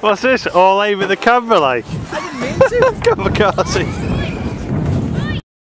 What's this? All over the camera like? I didn't mean to. Kamikaze.